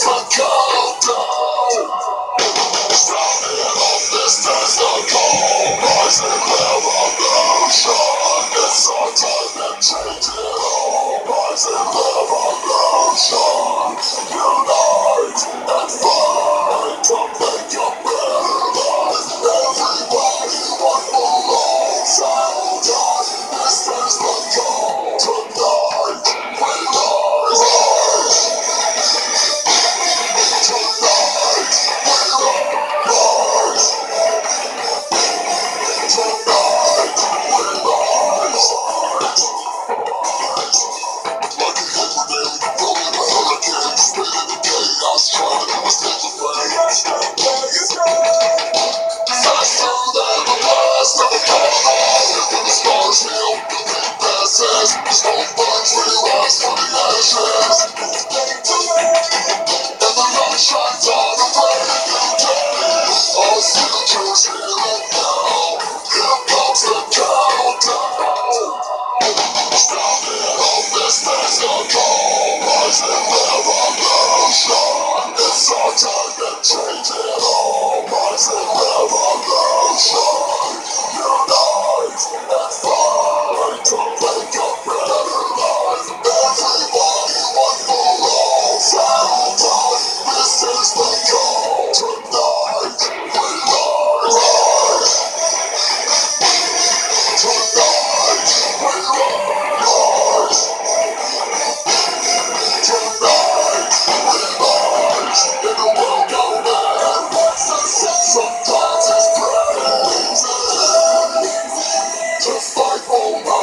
Fuck up! Stop it, On this mess, I'm